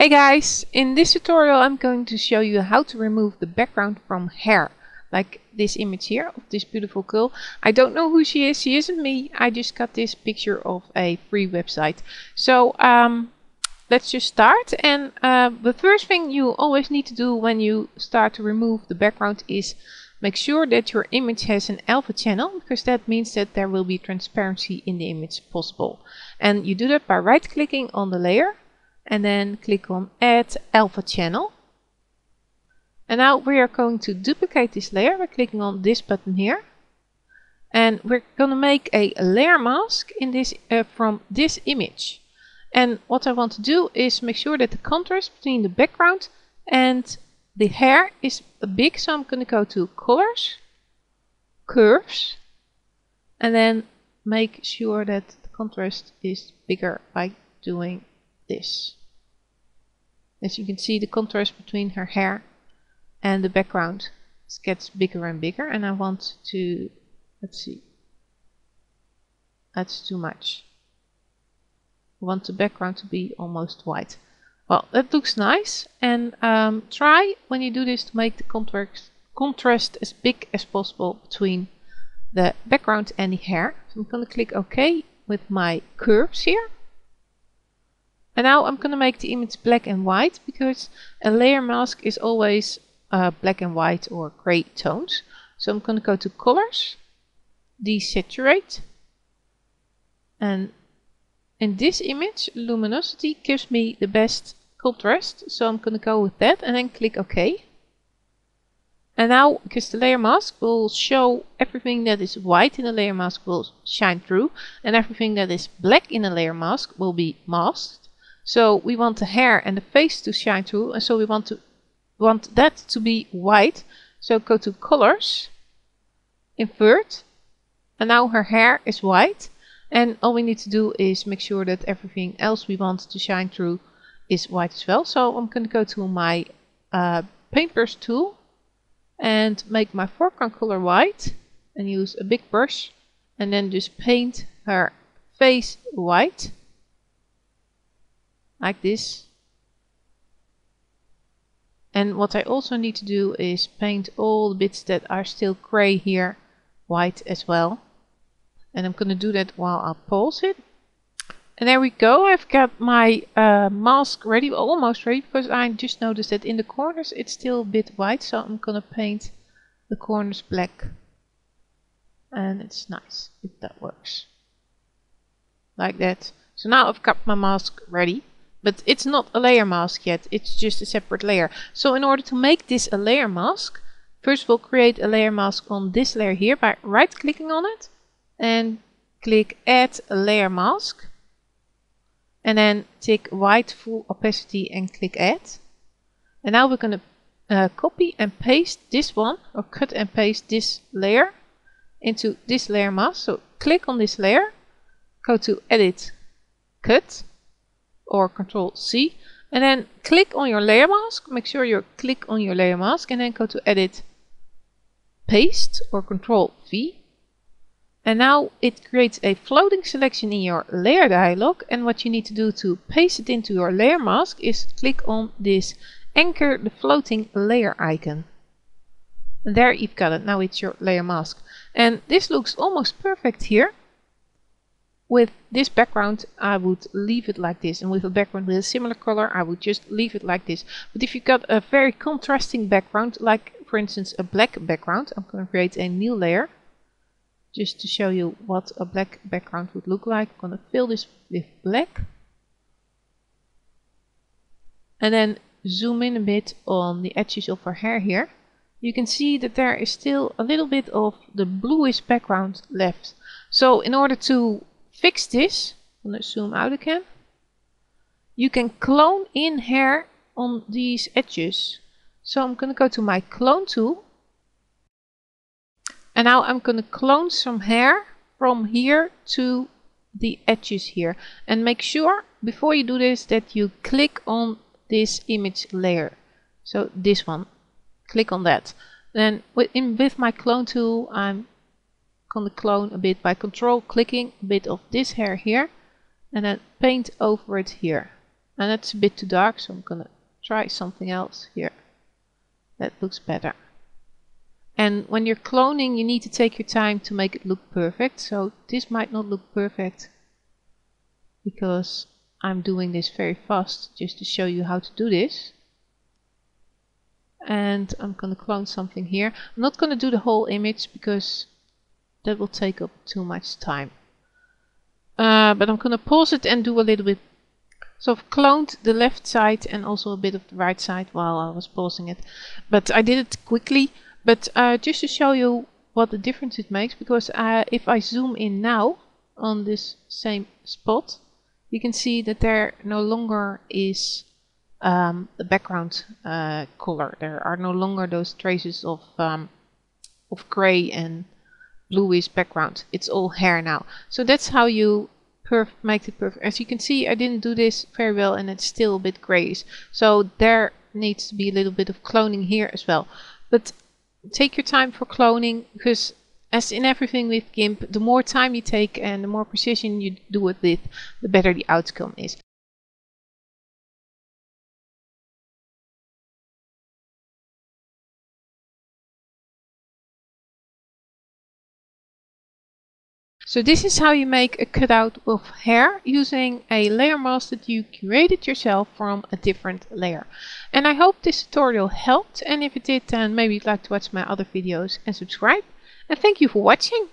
Hey guys, in this tutorial I'm going to show you how to remove the background from hair. Like this image here of this beautiful girl. I don't know who she is, she isn't me. I just got this picture of a free website. So um, let's just start. And uh, the first thing you always need to do when you start to remove the background is make sure that your image has an alpha channel because that means that there will be transparency in the image possible. And you do that by right clicking on the layer and then click on add alpha channel. And now we are going to duplicate this layer by clicking on this button here. And we're going to make a layer mask in this uh, from this image. And what I want to do is make sure that the contrast between the background and the hair is big. So I'm going to go to colors, curves, and then make sure that the contrast is bigger by doing this. As you can see the contrast between her hair and the background gets bigger and bigger and I want to, let's see, that's too much. I want the background to be almost white. Well, that looks nice and um, try when you do this to make the contrast, contrast as big as possible between the background and the hair. So I'm going to click OK with my curves here. And now I'm going to make the image black and white because a layer mask is always uh, black and white or gray tones. So I'm going to go to colors, desaturate. And in this image, luminosity gives me the best contrast. So I'm going to go with that and then click OK. And now, because the layer mask will show everything that is white in the layer mask will shine through and everything that is black in the layer mask will be masked. So we want the hair and the face to shine through and so we want to want that to be white. So go to colors, invert, and now her hair is white. And all we need to do is make sure that everything else we want to shine through is white as well. So I'm going to go to my uh, paintbrush tool and make my foreground color white and use a big brush and then just paint her face white like this. And what I also need to do is paint all the bits that are still gray here white as well. And I'm going to do that while I pause it. And there we go, I've got my uh, mask ready, almost ready, because I just noticed that in the corners it's still a bit white, so I'm gonna paint the corners black. And it's nice if that works. Like that. So now I've got my mask ready. But it's not a layer mask yet, it's just a separate layer. So in order to make this a layer mask, first we'll create a layer mask on this layer here by right clicking on it and click add a layer mask and then tick white full opacity and click add. And now we're going to uh, copy and paste this one or cut and paste this layer into this layer mask. So click on this layer, go to edit, cut or Control C and then click on your layer mask. Make sure you click on your layer mask and then go to Edit, Paste or Control V. And now it creates a floating selection in your layer dialog and what you need to do to paste it into your layer mask is click on this anchor the floating layer icon. And there you've got it, now it's your layer mask. And this looks almost perfect here with this background I would leave it like this and with a background with a similar color I would just leave it like this. But if you've got a very contrasting background like for instance a black background I'm going to create a new layer just to show you what a black background would look like. I'm going to fill this with black. And then zoom in a bit on the edges of her hair here. You can see that there is still a little bit of the bluish background left. So in order to fix this, I'm going to zoom out again. You can clone in hair on these edges. So I'm going to go to my clone tool. And now I'm going to clone some hair from here to the edges here. And make sure before you do this that you click on this image layer. So this one. Click on that. Then with, in, with my clone tool I'm going to clone a bit by control clicking a bit of this hair here and then paint over it here. And that's a bit too dark, so I'm gonna try something else here. That looks better. And when you're cloning, you need to take your time to make it look perfect. So this might not look perfect because I'm doing this very fast just to show you how to do this. And I'm to clone something here. I'm not to do the whole image because that will take up too much time. Uh, but I'm going to pause it and do a little bit. So I've cloned the left side and also a bit of the right side while I was pausing it. But I did it quickly. But uh, just to show you what the difference it makes, because uh, if I zoom in now on this same spot, you can see that there no longer is um, the background uh, color. There are no longer those traces of um, of gray and bluish background. It's all hair now. So that's how you make it perfect. As you can see, I didn't do this very well and it's still a bit grayish. So there needs to be a little bit of cloning here as well. But take your time for cloning because as in everything with GIMP, the more time you take and the more precision you do it with, the better the outcome is. So this is how you make a cutout of hair using a layer mask that you created yourself from a different layer. And I hope this tutorial helped and if it did then maybe you'd like to watch my other videos and subscribe. And thank you for watching.